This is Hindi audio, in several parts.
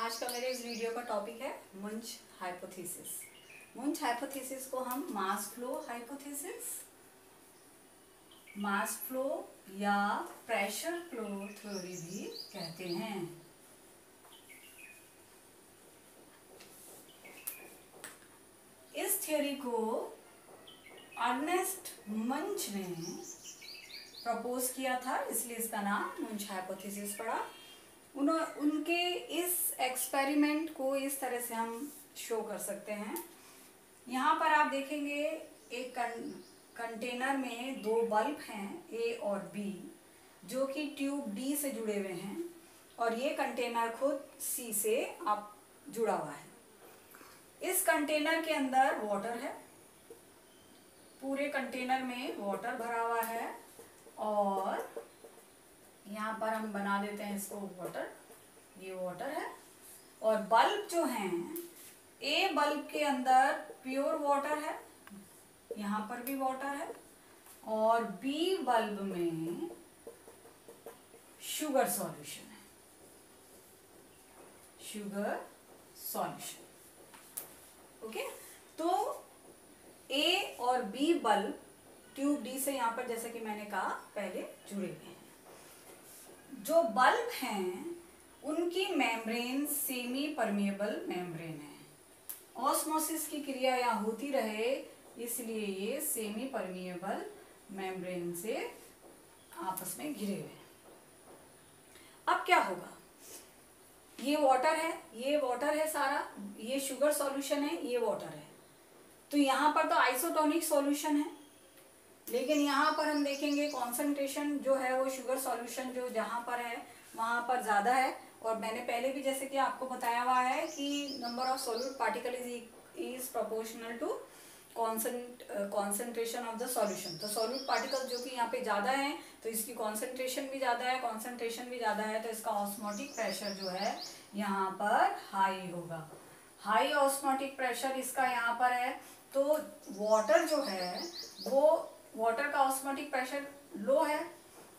आज का मेरे इस वीडियो का टॉपिक है मुंज हाइपोथेसिस मुंज हाइपोथेसिस को हम mass flow hypothesis mass flow या प्रेशर फ्लो थ्योरी भी कहते हैं. इस थ्योरी को अर्नेस्ट मंच ने प्रपोज किया था, इसलिए इसका नाम मुंज हाइपोथेसिस पड़ा. उन उनके इस एक्सपेरिमेंट को इस तरह से हम शो कर सकते हैं। यहाँ पर आप देखेंगे, एक कं कंटेनर में दो बल्ब हैं ए और बी जो कि ट्यूब डी से जुड़े हुए हैं, और ये कंटेनर खुद सी से आप जुड़ा हुआ है। इस कंटेनर के अंदर वाटर है। पूरे कंटेनर में वाटर भरा हुआ है, और यहाँ पर हम बना देते हैं इसको वाटर ये वाटर है। और बल्ब जो हैं ए बल्ब के अंदर प्योर वाटर है, यहाँ पर भी वाटर है। और बी बल्ब में शुगर सॉल्यूशन है। शुगर सॉल्यूशन ओके तो ए और बी बल्ब ट्यूब डी से यहाँ पर, जैसे कि मैंने कहा, पहले जुड़े हुए हैं। जो बल्ब हैं, उनकी मेम्ब्रेन सेमी परमिएबल मेम्ब्रेन है। ऑस्मोसिस की क्रिया यहाँ होती रहे, इसलिए ये सेमी परमिएबल मेम्ब्रेन से आपस में घिरे हुए अब क्या होगा? ये वाटर है, ये वाटर है सारा, ये शुगर सॉल्यूशन है, ये वाटर है। तो यहाँ पर तो आइसोटोनिक सॉल्यूशन है। लेकिन यहाँ पर हम देखेंगे कॉन्सेंट्रेशन जो है वो शुगर सॉल्यूशन जो जहाँ पर है, वहाँ पर ज़्यादा है। और मैंने पहले भी जैसे कि आपको बताया हुआ है कि number of solute particle is is proportional to concent concentration of the solution तो सॉल्यूट पार्टिकल जो कि यहाँ पे ज़्यादा है तो इसकी कॉन्सेंट्रेशन भी ज़्यादा है कॉन्सेंट्रेशन भी ज़्यादा है तो इसका ऑस्मोटिक प्रेशर जो है यहाँ पर हाई होगा। हाई ऑस्मोटिक प्रेशर इसका यहाँ पर है तो वाटर जो है वो वाटर का ऑस्मोटिक प्रेशर लो है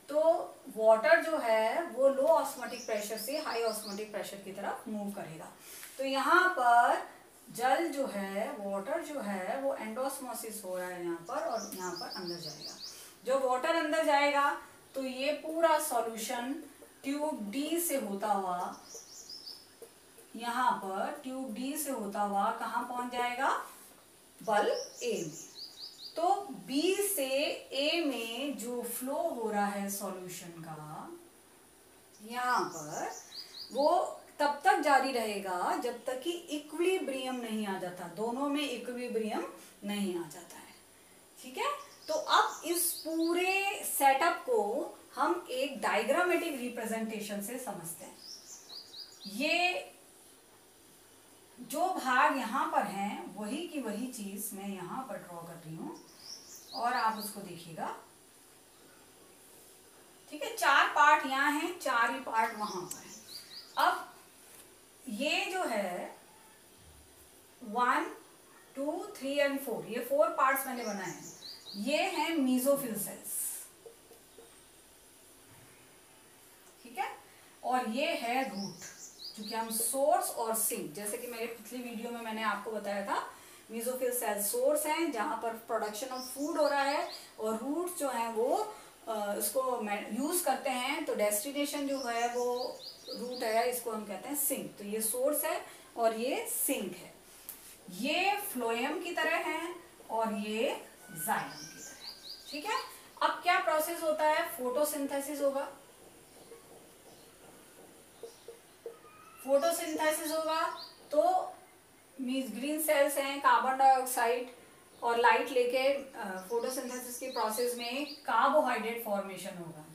तो वाटर जो है, वो लो ऑस्मोटिक प्रेशर से हाई ऑस्मोटिक प्रेशर की तरफ़ मूव करेगा। तो यहाँ पर जल जो है वाटर जो है, वो एंडोस्मोसिस हो रहा है यहाँ पर और यहाँ पर अंदर जाएगा। जो वाटर अंदर जाएगा तो ये पूरा सॉल्यूशन ट्यूब डी से होता हुआ, यहाँ पर ट्यूब डी से होता हुआ कहाँ पहुँच जाएगा? बल्ब ए में। तो B से A में जो फ्लो हो रहा है सॉल्यूशन का, यहाँ पर, वो तब तक जारी रहेगा जब तक कि इक्विलिब्रियम नहीं आ जाता। दोनों में इक्विलिब्रियम नहीं आ जाता है। ठीक है? तो अब इस पूरे सेटअप को हम एक डायग्रामेटिक रिप्रेजेंटेशन से समझते हैं। ये जो भाग यहाँ पर हैं, वही की वही चीज़ मैं यहाँ पर ड्रॉ कर रही हूँ। और आप उसको देखिएगा। ठीक है, चार पार्ट यहाँ हैं, चार ही पार्ट वहाँ पर है। अब ये जो है one two three and four ये फोर पार्ट्स मैंने बनाए हैं। ये हैं मीजोफिल सेल्स ठीक है? और ये है रूट क्योंकि हम सोर्स और सिंक जैसे कि मेरे पिछली वीडियो में मैंने आपको बताया था मीजोफिल सेल सोर्स हैं, जहाँ पर प्रोडक्शन ऑफ़ फ़ूड हो रहा है और रूट्स जो हैं वो इसको यूज़ करते हैं तो डेस्टिनेशन जो है वो रूट है, इसको हम कहते हैं सिंक तो ये सोर्स है और ये सिंक है. ये फ्लोएम की तरह है और ये जाइलम की तरह ठीक है? अब क्या प्रोसेस होता है? फोटोसिंथेसिस होगा. फोटोसिंथेसिस होगा तो मीन्स ग्रीन सेल्स हैं कार्बन डाइऑक्साइड और लाइट लेके फोटोसिंथेसिस के प्रोसेस में कार्बोहाइड्रेट फॉर्मेशन होगा।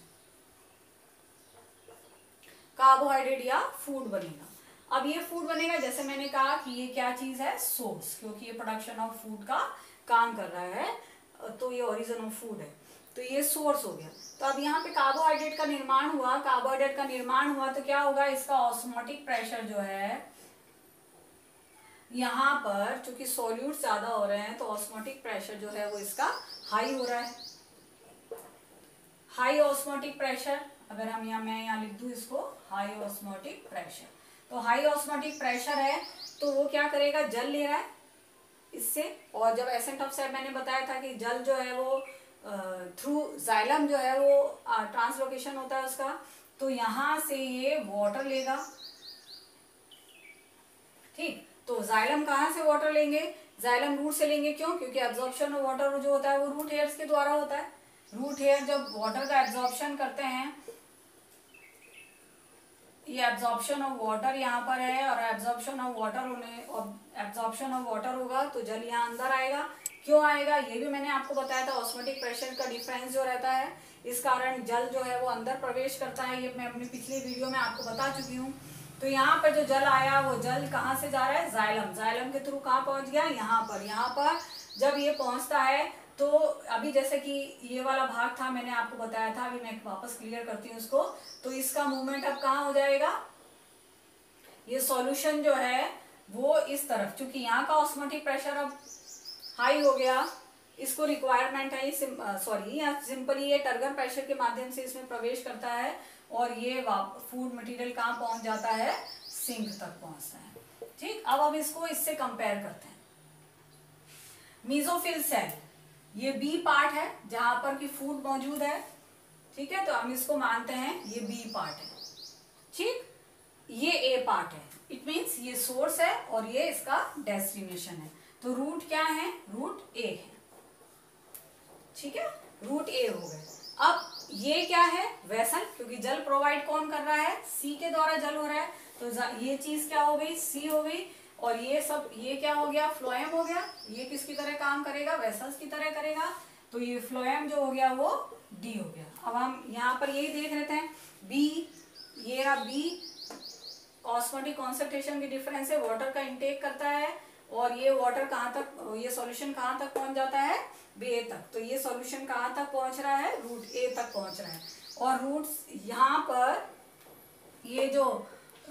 कार्बोहाइड्रेट या फ़ूड बनेगा। अब ये फ़ूड बनेगा, जैसे मैंने कहा कि ये क्या चीज़ है? सोर्स क्योंकि ये प्रोडक्शन ऑफ़ फ़ूड का काम कर रहा है तो ये ओरिजिन ऑफ़ फ़ूड है। तो ये सोर्स हो गया। तो अब यहाँ पे कार्बोहाइड्रेट का निर्माण हुआ कार्बोहाइड्रेट का निर्माण हुआ तो क्या होगा? इसका ऑस्मोटिक प्रेशर जो है, यहाँ पर चूँकि सोल्यूट ज़्यादा हो रहे हैं तो ऑस्मोटिक प्रेशर जो है वो इसका हाई हो रहा है। हाई ऑस्मोटिक प्रेशर अगर हम यहाँ, मैं यहाँ लिख दू इसको हाई ऑस्मोटिक प्रेशर तो हाई ऑस्मोटिक प्रेशर है तो वो क्या करेगा? जल ले रहा है। इससे, और जब एसेंट ऑफ़ सेट मैंने बताया था कि जल जो है वो थ्रू जाइलम जो है वो ट्रांसलोकेशन होता है उसका तो यहाँ से ये वाटर लेगा। ठीक? तो जाइलम कहाँ से वाटर लेंगे? जाइलम रूट से लेंगे। क्यों? क्योंकि एब्जॉर्प्शन ऑफ़ वाटर जो होता है वो रूट हेयर्स के द्वारा होता है। रूट हेयर जब वाटर का एब्जॉर्प्शन करते हैं, ये एब्जॉर्प्शन ऑफ़ वाटर यहाँ पर है और एब्जॉर्प्शन ऑफ़ वाटर होने एब्जॉर्प्शन ऑफ़ वाटर होगा तो जल यहाँ अंदर आएगा। क्यों आएगा? ये भी मैंने आपको बताया था ऑस्मेटिक प्रेशर का डिफरेंस जो रहता है, इस कारण जल जो है वो अंदर प्रवेश करता है, ये मैं अपनी पिछली वीडियो में आपको बता चुकी हूँ। तो यहाँ पर जो जल आया, वो जल कहाँ से जा रहा है? जाइलम जाइलम के थ्रू कहाँ पहुँच गया? यहाँ पर। यहाँ पर जब ये पहुँचता है तो अभी जैसे कि ये वाला भाग था, मैंने आपको बताया था, अभी मैं वापस क्लियर करती हूँ उसको। तो इसका मूवमेंट अब कहाँ हो जाएगा? ये सॉल्यूशन जो है, वो इस तरफ़। क्योंकि यहाँ का ऑस्मोटिक प्रेशर अब हाई हो गया। इसको रिक्वायरमेंट है सॉरी यहाँ सिंपली ये टर्गर प्रेशर के माध्यम से इसमें प्रवेश करता है और ये फ़ूड मटेरियल कहाँ पहुँच जाता है? सिंक तक पहुँचता है। ठीक? अब अब इसको इससे कंपेयर करते हैं। मीजोफिल सेल ये बी पार्ट है, जहाँ पर कि फ़ूड मौजूद है। ठीक है? तो हम इसको मानते हैं, ये बी पार्ट है। ठीक? ये ए पार्ट है। इट मीन्स ये सोर्स है और ये इसका डेस्टिनेशन है। तो रूट क्या है? रूट ए है। ठीक है? रूट ए हो गए। अब ये क्या है? वेसल क्योंकि जल प्रोवाइड कौन कर रहा है? सी के द्वारा जल हो रहा है। तो ये चीज़ क्या हो गई? सी हो गई। और ये सब, ये क्या हो गया? फ्लोएम हो गया। ये किसकी तरह काम करेगा? वेसल्स की तरह करेगा। तो ये फ्लोएम जो हो गया, वो डी हो गया। अब हम यहाँ पर यही देख रहे थे। बी ये रहा बी ऑस्मोटिक कॉन्सेंट्रेशन की डिफरेंस है। वाटर का इंटेक करता है। और ये वाटर कहाँ तक, ये सॉल्यूशन कहाँ तक पहुँच जाता है? बे तक। तो ये सॉल्यूशन कहाँ तक पहुँच रहा है? रूट ए तक पहुँच रहा है। और रूट यहाँ पर ये जो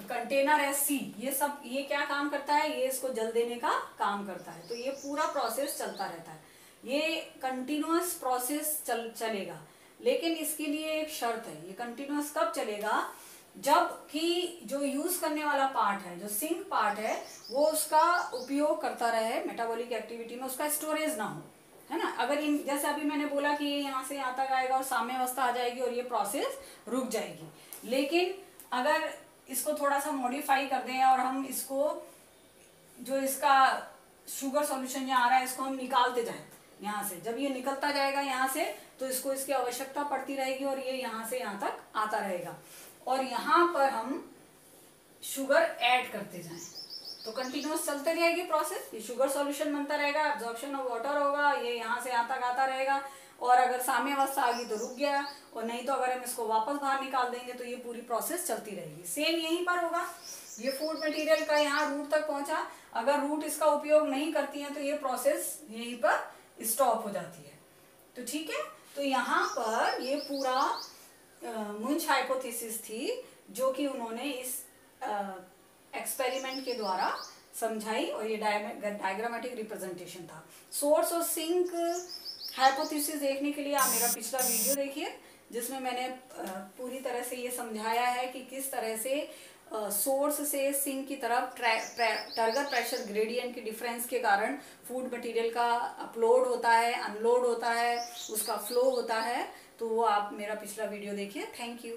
कंटेनर है सी ये सब, ये क्या काम करता है? ये इसको जल देने का काम करता है। तो ये पूरा प्रोसेस चलता रहता है। ये कंटिन्यूस प्रोसेस चल, चलेगा। लेकिन इसके लिए एक शर्त है। ये कंटिन्यूस कब चलेगा? जब कि जो यूज़ करने वाला पार्ट है, जो सिंक पार्ट है, वो उसका उपयोग करता रहे मेटाबॉलिक एक्टिविटी में, उसका स्टोरेज ना हो, है ना? अगर इन, जैसे अभी मैंने बोला कि ये यहाँ से यहाँ तक आएगा और साम्य अवस्था आ जाएगी और ये प्रोसेस रुक जाएगी। लेकिन अगर इसको थोड़ा सा मॉडिफाई कर दें और हम इसको, जो इसका शुगर सॉल्यूशन यहाँ आ रहा है, इसको हम निकालते जाएँ यहाँ से। जब ये निकलता जाएगा यहाँ से तो इसको इसकी आवश्यकता पड़ती रहेगी और ये यहाँ से यहाँ तक आता रहेगा। और यहाँ पर हम शुगर ऐड करते जाएँ। तो कंटिन्यूस चलते रहेगी प्रोसेस ये शुगर सॉल्यूशन बनता रहेगा एब्जॉर्प्शन ऑफ़ वाटर होगा, ये यहाँ से यहाँ तक आता रहेगा। और अगर साम्य अवस्था आ गई तो रुक गया, और नहीं तो अगर हम इसको वापस बाहर निकाल देंगे तो ये पूरी प्रोसेस चलती रहेगी। सेम यहीं पर होगा। ये फ़ूड मटेरियल का यहाँ रूट तक पहुँचा। अगर रूट इसका उपयोग नहीं करती है तो ये प्रोसेस यहीं पर स्टॉप हो जाती है। तो ठीक है? तो यहाँ पर ये पूरा मुंच हाइपोथेसिस थी, जो कि उन्होंने इस एक्सपेरिमेंट के द्वारा समझाई और ये डायग्रामेटिक रिप्रेजेंटेशन था। सोर्स और सिंक हाइपोथेसिस देखने के लिए आप मेरा पिछला वीडियो देखिए, जिसमें मैंने पूरी तरह से ये समझाया है कि किस तरह से सोर्स से सिंक की तरफ़ टर्गर प्रेशर ग्रेडियंट के डिफरेंस के कारण फ़ूड मटेरियल का अपलोड होता है अनलोड होता है, उसका फ्लो होता है। तो वो आप मेरा पिछला वीडियो देखिए. Thank you